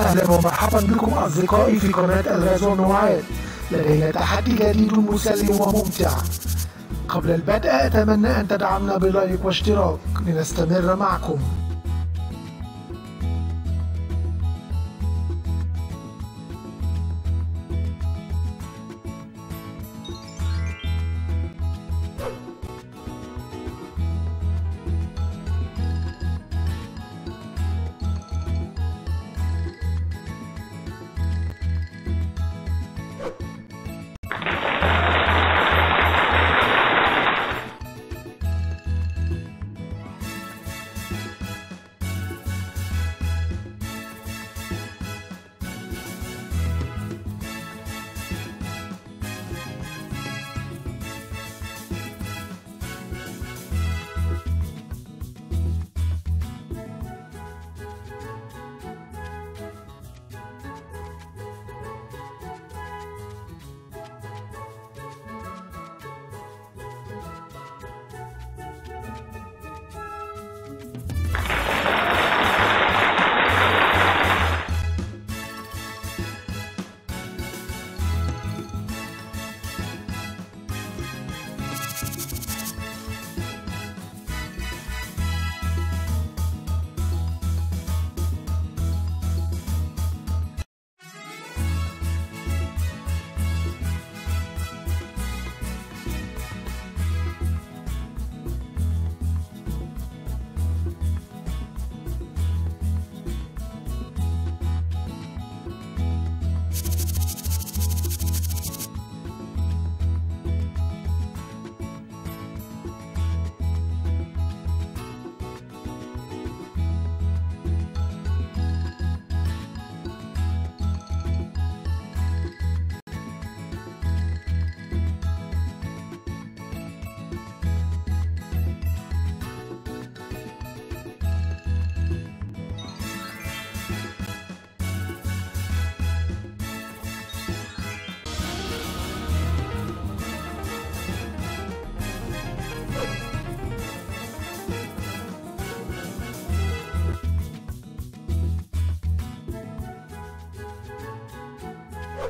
أهلا ومرحبا بكم أصدقائي في قناة ألغاز والنوعات. لدينا تحدي جديد مسلي وممتع. قبل البدء أتمنى أن تدعمنا بلايك واشتراك لنستمر معكم.